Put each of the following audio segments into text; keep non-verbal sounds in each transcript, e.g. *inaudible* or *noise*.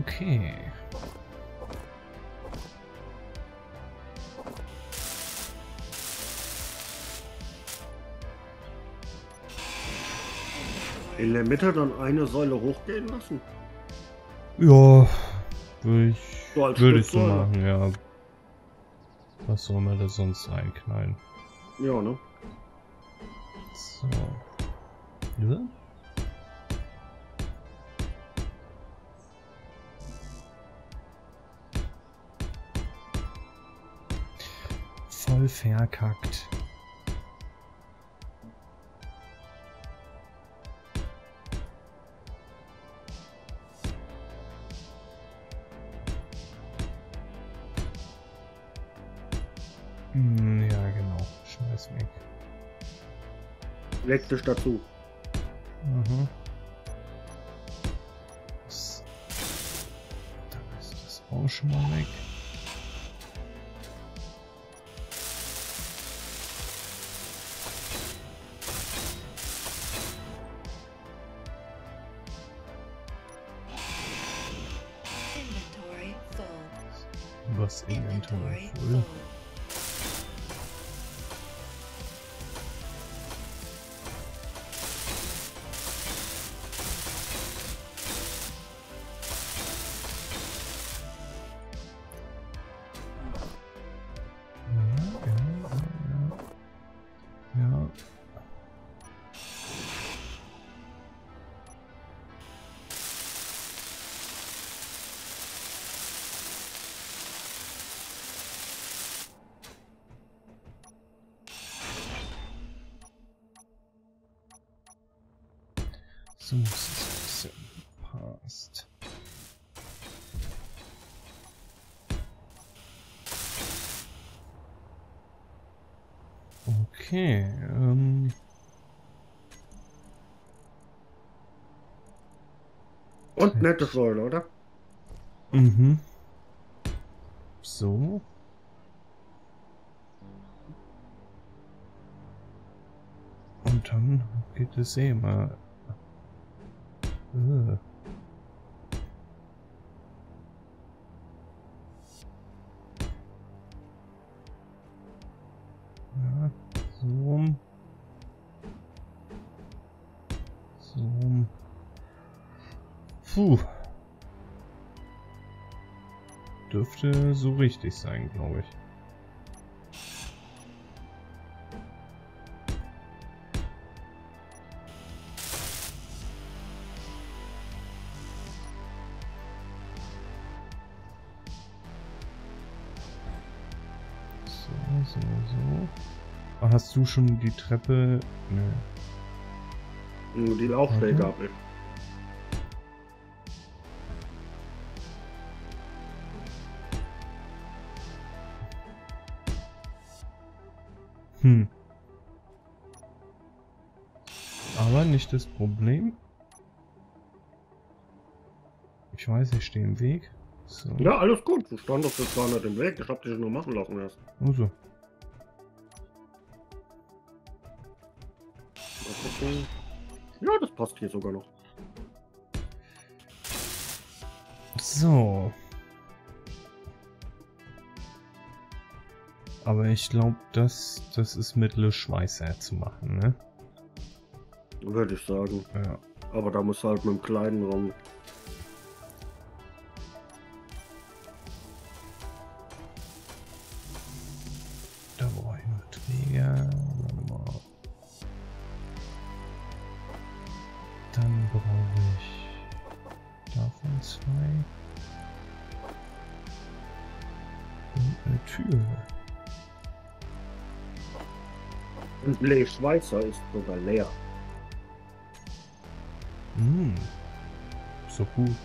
Okay. In der Mitte dann eine Säule hochgehen lassen. Ja, würde ich, So würde ich so machen, ja. Was soll man da sonst einknallen? Ja, ne? So. Ja? Voll verkackt. Hm, Ja, genau. Schmeiß weg. Dich dazu. Mhm. Das, dann ist das auch schon mal weg. So muss es ein bisschen passt. Okay, ähm. Und nette Säule, oder? Mhm. So. Und dann geht es eh mal. Äh. Ja, so. So. Puh. Dürfte so richtig sein, glaube ich. Hast du schon die Treppe? Nö. Nur die ab. Hm. Aber nicht das Problem. Ich weiß, ich stehe im Weg. So. Ja, alles gut. Du standest jetzt gar nicht im Weg. Ich hab dich nur machen lassen erst. Also. Mal gucken. Ja, das passt hier sogar noch. So. Aber ich glaube, das, das ist mit Le Schweißer zu machen, ne? Würde ich sagen. Ja. Aber da muss halt mit dem kleinen Raum. Tür. Und Le Schweizer ist sogar leer. Hm. Ist doch gut.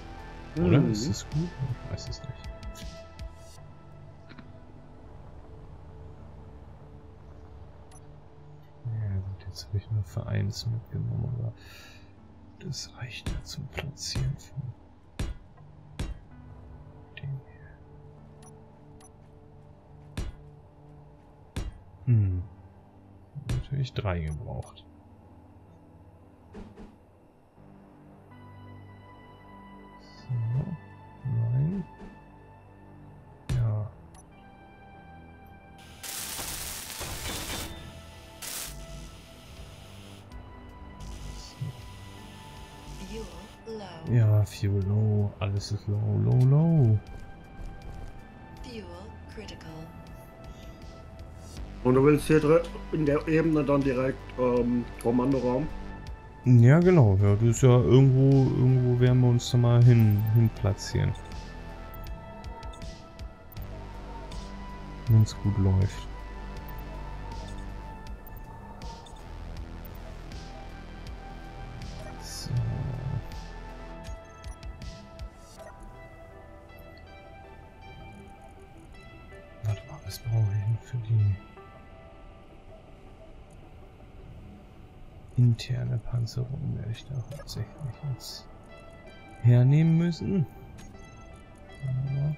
Oder? Mhm. Ist es gut? Ich weiß es nicht. Ja gut, jetzt habe ich nur Vereins mitgenommen, aber das reicht ja zum Platzieren von ich drei gebraucht. Ja. So. Fuel Low, alles ist low, low, low. Und du willst hier in der Ebene dann direkt ähm, Kommandoraum? Ja, genau. Ja, das ist ja irgendwo, irgendwo werden wir uns da mal hin, hin platzieren. Wenn es gut läuft. Interne Panzerung werde ich da hauptsächlich jetzt hernehmen müssen. Ja.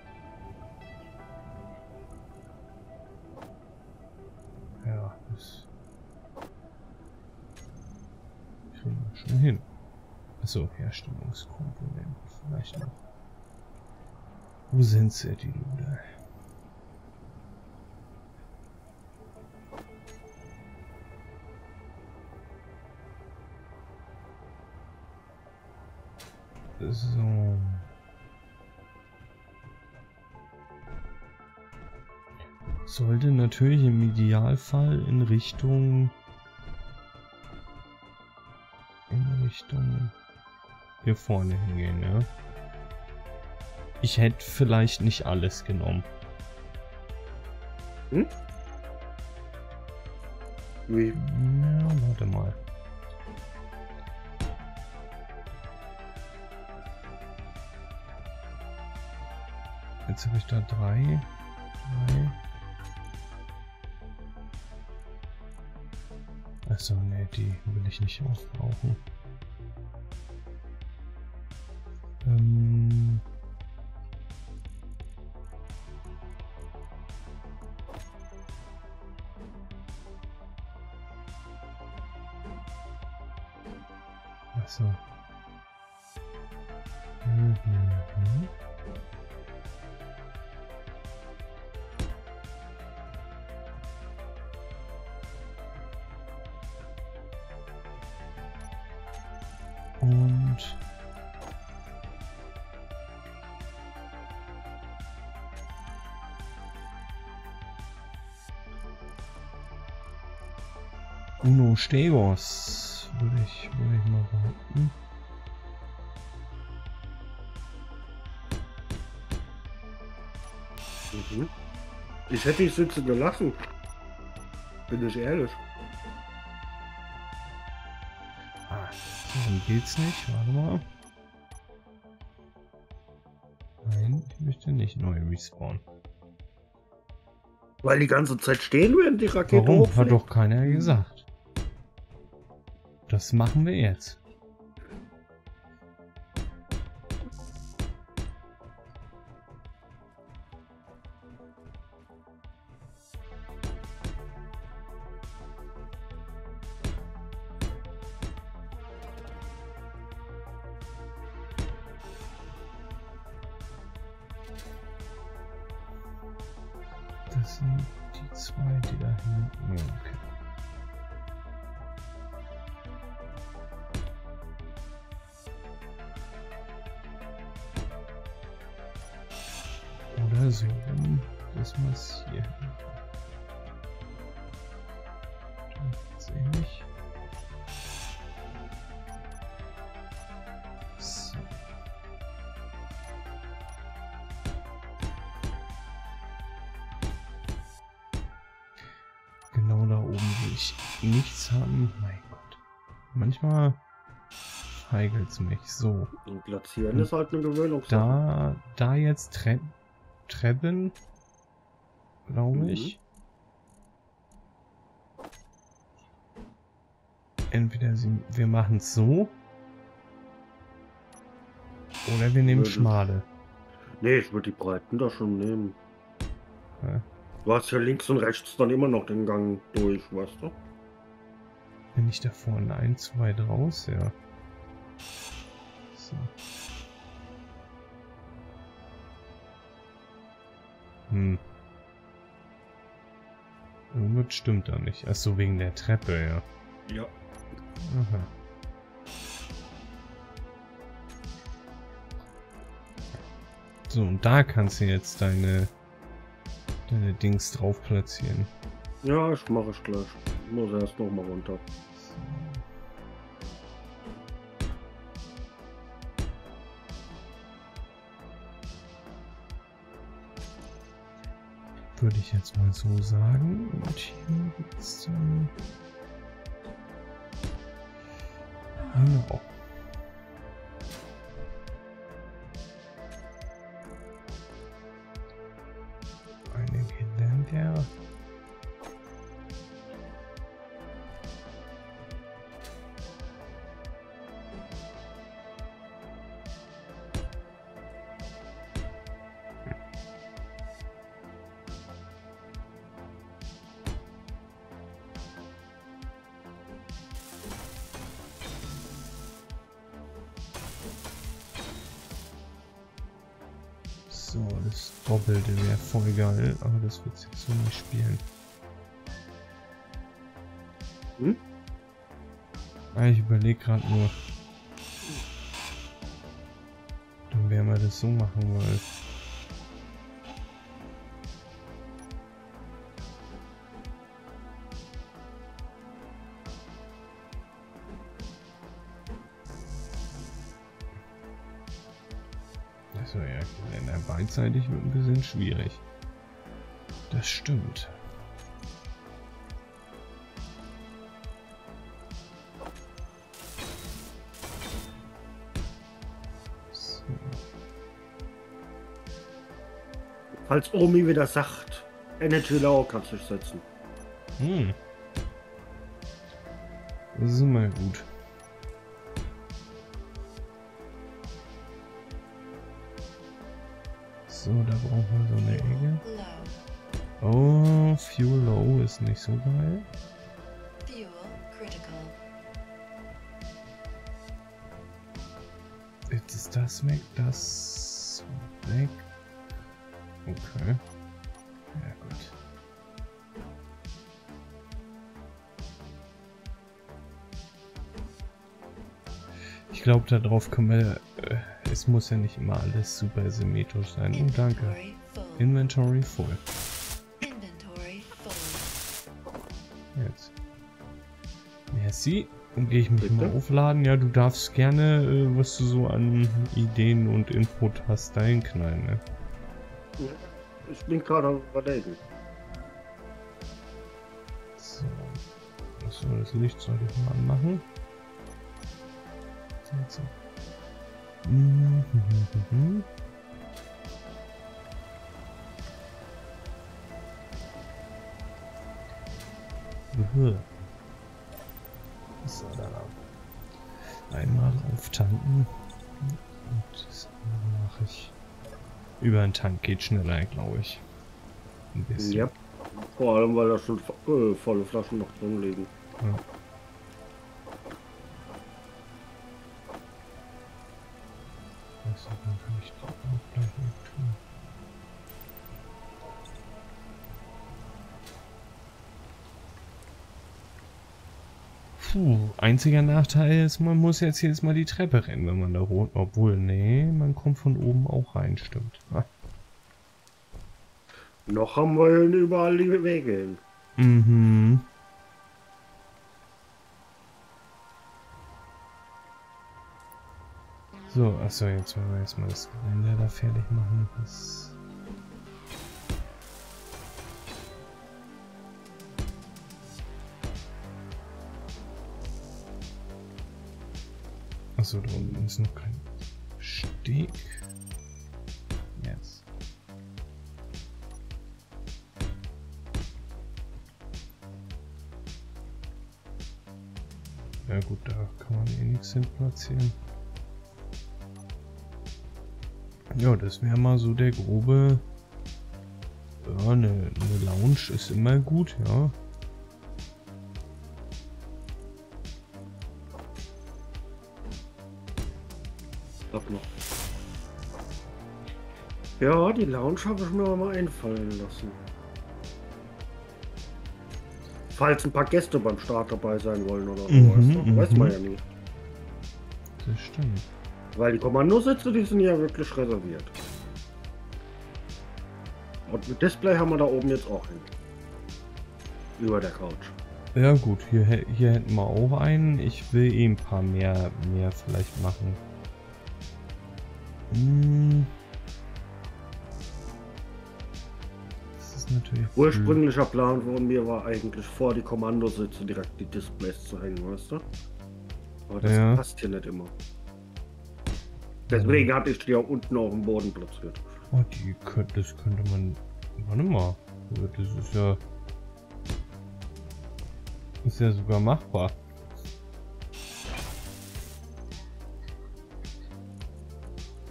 Ja, das kriegen wir schon hin. Achso, Herstellungskomponenten vielleicht noch. Wo sind sie, die Lude? So. Sollte natürlich im Idealfall in Richtung in Richtung hier vorne hingehen, ja. Ich hätte vielleicht nicht alles genommen. Hm? Wie? Ja, warte mal. Jetzt habe ich da drei. drei. Achso, ne, die will ich nicht aufbrauchen. Und Uno Stegos würde ich, würde ich mal behaupten. Mhm. Ich hätte die Sitze gelassen. Bin ich ehrlich. So geht's nicht. Warte mal. Nein, ich möchte nicht neu respawnen. Weil die ganze Zeit stehen, während die Rakete Warum? Hat hochfliegt. doch keiner gesagt. Das machen wir jetzt. Oben will ich nichts haben. Mein Gott. Manchmal heigelt's mich. So. Und platzieren ist halt eine Gewöhnungssache. Da, da jetzt Tre Treppen, glaube Mhm. ich. Entweder sie, wir machen es so. Oder wir nehmen Würde- schmale. Nee, ich würde die Breiten da schon nehmen. Ja. Du hast ja links und rechts dann immer noch den Gang durch, weißt du? Bin ich da vorne ein, zu weit raus? Ja. So. Hm. Irgendwas stimmt da nicht. Achso, wegen der Treppe, ja. Ja. Aha. So, und da kannst du jetzt deine, deine Dings drauf platzieren. Ja, ich mache es gleich. Ich muss erst noch mal runter. Würde ich jetzt mal so sagen. Und hier gibt's dann... Genau. So, das Doppelte wäre voll geil, aber das wird jetzt so nicht spielen. Hm? Ah, ich überlege gerade nur. Dann werden wir das so machen, weil. Beidseitig wird ein bisschen schwierig. Das stimmt. So. Falls Omi wieder sagt, Energy Low kannst du setzen. Hm. Das ist immer gut. So, da brauchen wir so eine Ecke. Oh, Fuel Low ist nicht so geil. Fuel critical. Jetzt ist das weg, das weg. Okay. Ja gut. Ich glaube, darauf können wir... Äh, es muss ja nicht immer alles super symmetrisch sein. Oh, danke. Inventory voll. Jetzt. Merci. Dann gehe ich mich Bitte? mal aufladen. Ja, du darfst gerne, äh, was du so an Ideen und Input hast, da hinknallen, ne? Ich bin gerade am überlegen. So. So, das Licht sollte ich mal anmachen. So, so. So, dann einmal auftanken. Und das andere mache ich. Über den Tank geht schneller, glaube ich. Ein bisschen. Ja. Vor allem, weil da schon äh, volle Flaschen noch drin liegen. Ja. Einziger Nachteil ist, man muss jetzt jedes Mal die Treppe rennen, wenn man da hoch. Obwohl, nee, man kommt von oben auch rein, stimmt. Ah. Noch haben wir überall die Wege hin. Mhm. So, achso, jetzt wollen wir erstmal das Gelände da fertig machen. Das Achso, da unten ist noch kein Steg. Jetzt. Ja gut, da kann man eh nichts hin platzieren. Ja, das wäre mal so der grobe... Ja, eine, eine Lounge ist immer gut, ja. Ja, die Lounge habe ich mir mal einfallen lassen. Falls ein paar Gäste beim Start dabei sein wollen oder so, Mhm, weißt du? weiß man mhm. ja nie. Das stimmt. Weil die Kommandositze, die sind ja wirklich reserviert. Und ein Display haben wir da oben jetzt auch hin. Über der Couch. Ja gut, hier, hier hätten wir auch einen. Ich will eh ein paar mehr, mehr vielleicht machen. Hm. Natürlich... Ursprünglicher Plan von mir war eigentlich vor die Kommandositze direkt die Displays zu hängen, weißt du? Aber das Ja. passt hier nicht immer. Deswegen hatte ich die auch unten auf dem Boden platziert. Oh, die könnte, das könnte man... Warte mal. Also Das ist ja... Ist ja sogar machbar.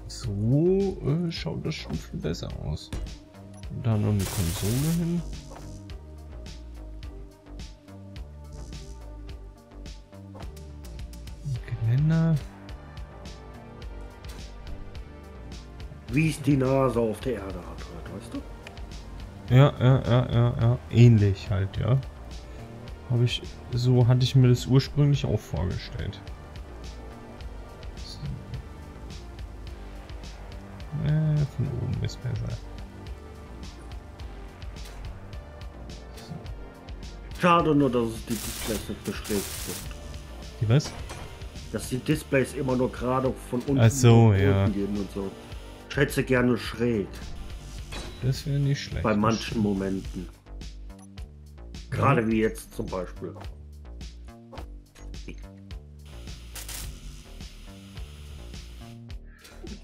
So äh, schaut das schon viel besser aus. Da noch eine Konsole hin. Geländer. Wie es die Nase auf der Erde hat, weißt du? Ja, ja, ja, ja, ja. Ähnlich halt, ja. Habe ich, so hatte ich mir das ursprünglich auch vorgestellt. So. Äh, von oben ist besser. Schade nur, dass es die Displays nicht beschrägt sind. Die was? Dass die Displays immer nur gerade von unten Ach so, ja. gehen und so. Ich sie gerne schräg. Das wäre nicht schlecht. Bei manchen Momenten. Gerade wie jetzt zum Beispiel.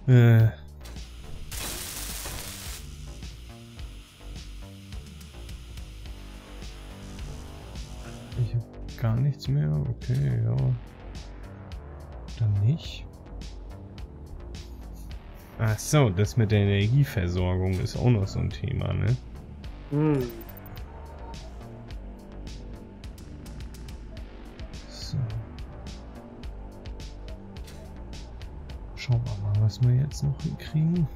Äh. Gar nichts mehr. Okay, ja. Dann nicht. Ach so, das mit der Energieversorgung ist auch noch so ein Thema, ne? Hm. So. Schauen wir mal, was wir jetzt noch hinkriegen.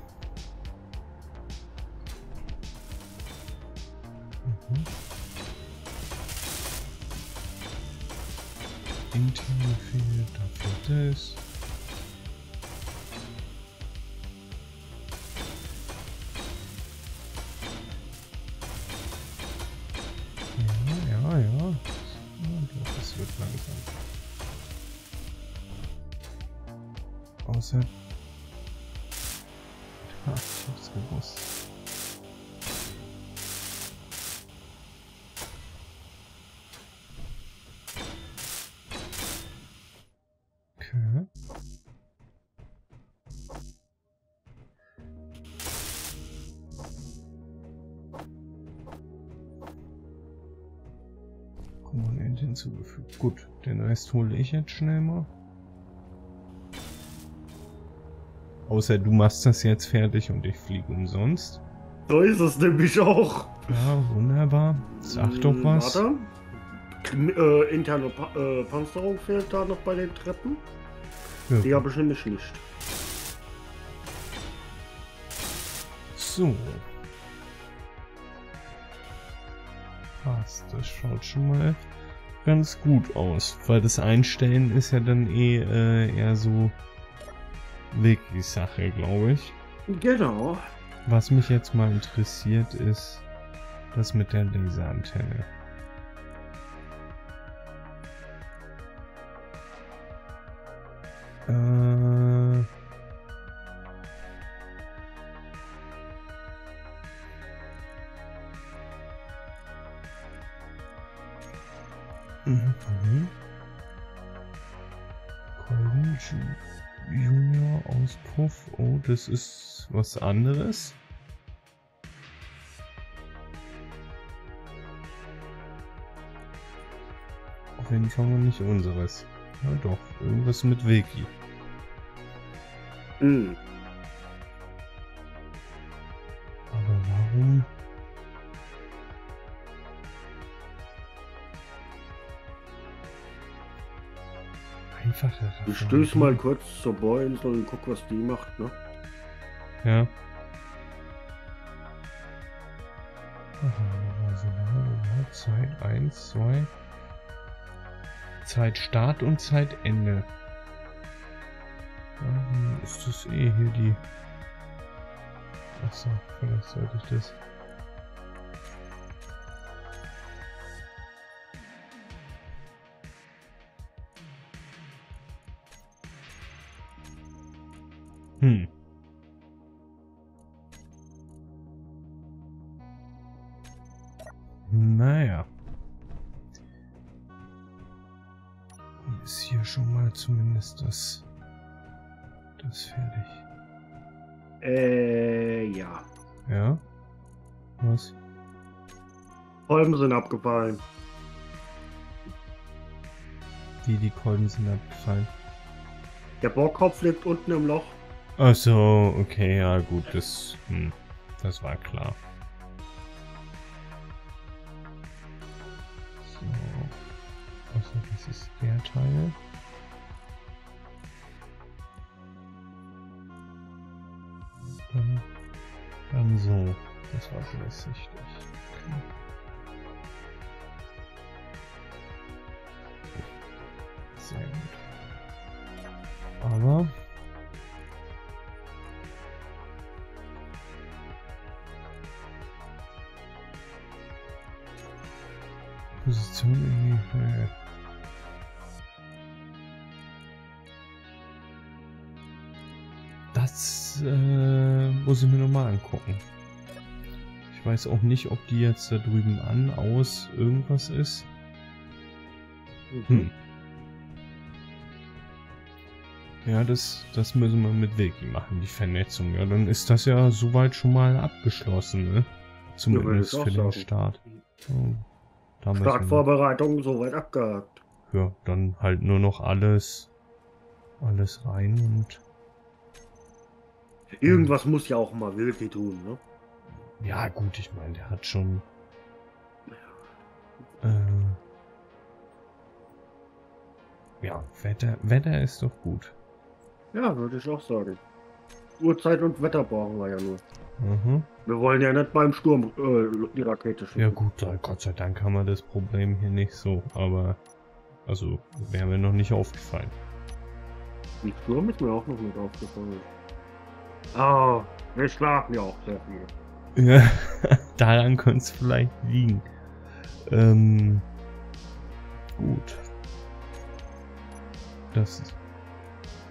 Das. Ja, ja, ja. Es wird langsam. Außer. Ha, *laughs* ich hab's gewusst. Gut, den Rest hole ich jetzt schnell mal. Außer du machst das jetzt fertig und ich fliege umsonst. So ist es nämlich auch. Ja, wunderbar. Sag doch Hm, was. Warte. Äh, interne pa äh, Panzerung fehlt da noch bei den Treppen. Ja, Die habe ich nämlich nicht. So. Passt, das schaut schon mal ganz gut aus. Weil das Einstellen ist ja dann eh äh, eher so wirklich Sache, glaube ich. Genau. Was mich jetzt mal interessiert ist das mit der Laserantenne. Äh, das ist was anderes. Auf jeden Fall nicht unseres. Ja doch, irgendwas mit Wiki. Hm. Aber warum? Einfache Du stößt mal kurz zur Bohrinsel und guck, was die macht, ne? Ja. Also, ja, Zeit 1, 2. Zeit Start und Zeitende. Ja, hm, ist das eh hier die. Achso, vielleicht sollte ich das. Naja. Ist hier schon mal zumindest das, das fertig. Äh, ja. Ja? Was? Kolben sind abgefallen. Wie die Kolben sind abgefallen. Der Bohrkopf liegt unten im Loch. Ach so, okay, ja gut, das, hm, das war klar. Das ist der Teil. Dann, dann so. Das war durchsichtig. Okay. Sehr gut. Aber Das äh, muss ich mir nochmal angucken. Ich weiß auch nicht, ob die jetzt da drüben an, aus, irgendwas ist. Hm. Ja, das, das müssen wir mit Wiki machen, die Vernetzung. Ja, dann ist das ja soweit schon mal abgeschlossen, ne? Zumindest auch für den. Start. Oh, Startvorbereitung soweit abgehakt. ja, dann halt nur noch alles, alles rein und Irgendwas muss ja auch mal Wilki tun, ne? ja gut, ich meine, der hat schon äh, ja, Wetter, Wetter ist doch gut. Ja, würde ich auch sagen. Uhrzeit und Wetter brauchen wir ja nur. Mhm. Wir wollen ja nicht beim Sturm äh, die Rakete schicken. Ja gut, da, Gott sei Dank haben wir das Problem hier nicht so, aber also wäre mir noch nicht aufgefallen. Die Sturm ist mir auch noch nicht aufgefallen. Ah, wir schlafen ja auch sehr viel. Ja, *laughs* daran könnte es vielleicht liegen. Ähm, gut. Das ist.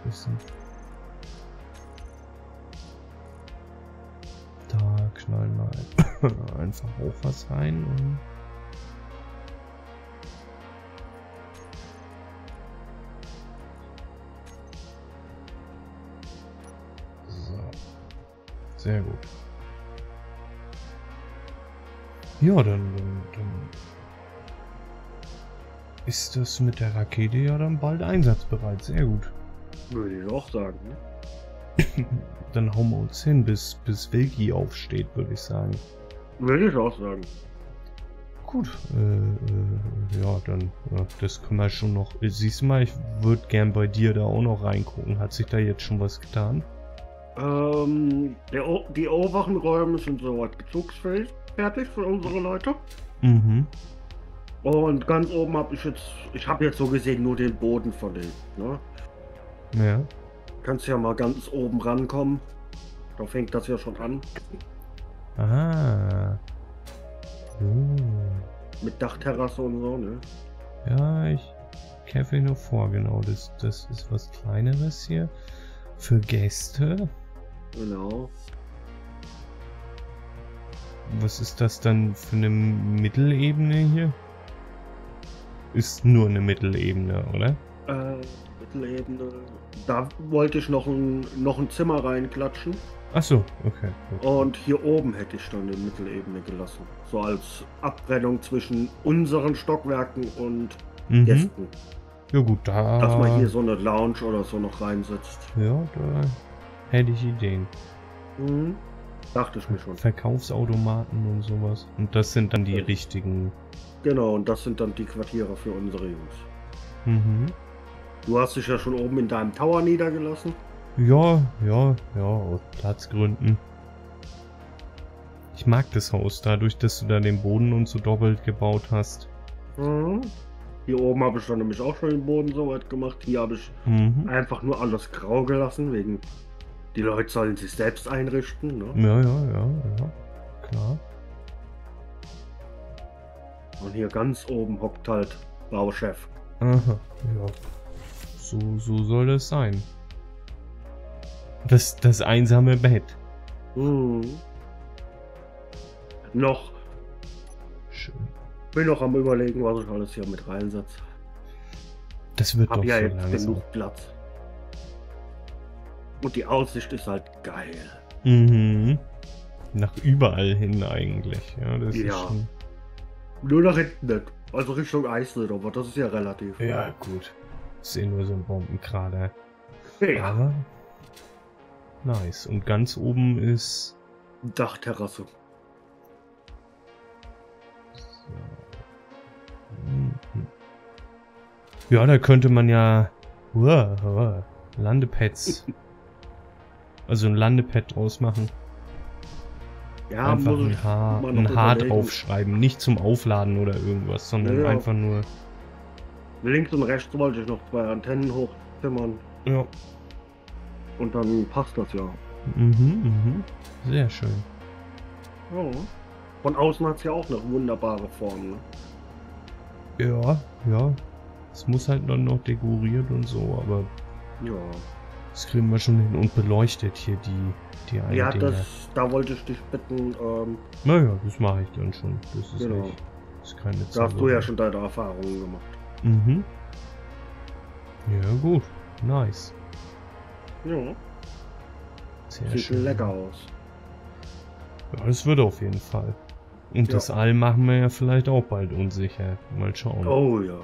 Das sind, da knallen wir ein- *laughs* einfach auch was rein und. Sehr gut. Ja, dann, dann, dann ist das mit der Rakete ja dann bald einsatzbereit. Sehr gut. Würde ich auch sagen. Ne? *laughs* Dann hauen wir uns hin, bis, bis Wilki aufsteht, würde ich sagen. Würde ich auch sagen. Gut. Äh, äh, ja, dann, ja, das können wir schon noch. Siehst du mal, ich würde gern bei dir da auch noch reingucken. Hat sich da jetzt schon was getan? Ähm, der die oberen Räume sind soweit bezugsfähig, fertig für unsere Leute. Mhm. Und ganz oben habe ich jetzt, ich habe jetzt so gesehen nur den Boden verlegt. Ne? Ja. Kannst ja mal ganz oben rankommen. Da fängt das ja schon an. Ah. So. Mit Dachterrasse und so, ne? Ja, ich kämpfe nur vor, genau. Das, das ist was Kleineres hier. Für Gäste. Genau. Was ist das dann für eine Mittelebene hier? Ist nur eine Mittelebene, oder? Äh, Mittelebene. Da wollte ich noch ein, noch ein Zimmer reinklatschen. Ach so, okay. gut. Und hier oben hätte ich dann die Mittelebene gelassen. So als Abtrennung zwischen unseren Stockwerken und Mhm. Gästen. Ja gut, da. Dass man hier so eine Lounge oder so noch reinsetzt. Ja, da hätte ich Ideen. Mhm. Dachte ich mir schon. Verkaufsautomaten und sowas. Und das sind dann die Ja. richtigen. Genau, und das sind dann die Quartiere für unsere Jungs. Mhm. Du hast dich ja schon oben in deinem Tower niedergelassen. Ja, ja, ja, aus Platzgründen. Ich mag das Haus, dadurch, dass du da den Boden und so doppelt gebaut hast. Mhm. Hier oben habe ich dann nämlich auch schon den Boden so weit gemacht. Hier habe ich Mhm. einfach nur alles grau gelassen, wegen die Leute sollen sich selbst einrichten. Ne? Ja, ja, ja, ja. Klar. Und hier ganz oben hockt halt Bauchef. Aha, ja. So, so soll es sein. Das, das einsame Bett. Mhm. Noch. Bin noch am überlegen, was ich alles hier mit reinsetze. Das wird Hab doch ja jetzt langsam. genug Platz. Und die Aussicht ist halt geil. Mhm. Nach überall hin eigentlich. Ja, das ist Ja. schon. Nur nach hinten nicht. Also Richtung Eislid, aber das ist ja relativ. Ja, gut. Ist eh nur so ein Bombenkrater. Ja. Aber. Nice. Und ganz oben ist. Dachterrasse. So. Mhm. Ja, da könnte man ja. Uah, uah, Landepads. also ein Landepad draus machen. Ja, einfach ein Haar, noch ein Haar draufschreiben. Nicht zum Aufladen oder irgendwas, sondern Ja. einfach nur. Links und rechts wollte ich noch zwei Antennen hochzimmern Ja. und dann passt das ja. Mhm, mhm. Sehr schön. Ja. Von außen hat es ja auch eine wunderbare Form. Ne? Ja, ja. Es muss halt dann noch dekoriert und so, aber Ja. das kriegen wir schon hin. Und beleuchtet hier die, die eine Ja, Dinger. das, da wollte ich dich bitten, ähm, Naja, das mache ich dann schon. Das ist Genau. nicht. Das ist keine da hast du ja schon deine Erfahrungen gemacht. Mhm. Ja, gut. Nice. Ja, Sehr sieht schön. lecker aus. Ja, das wird auf jeden Fall. Und Ja. das All machen wir ja vielleicht auch bald unsicher. Mal schauen. Oh ja.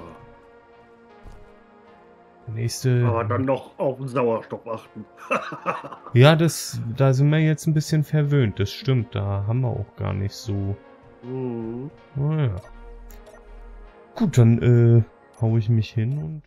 Nächste. Aber dann noch auf den Sauerstoff achten. *laughs* Ja, das, da sind wir jetzt ein bisschen verwöhnt. Das stimmt. Da haben wir auch gar nicht so. Mhm. Naja. Gut, dann äh, hau ich mich hin und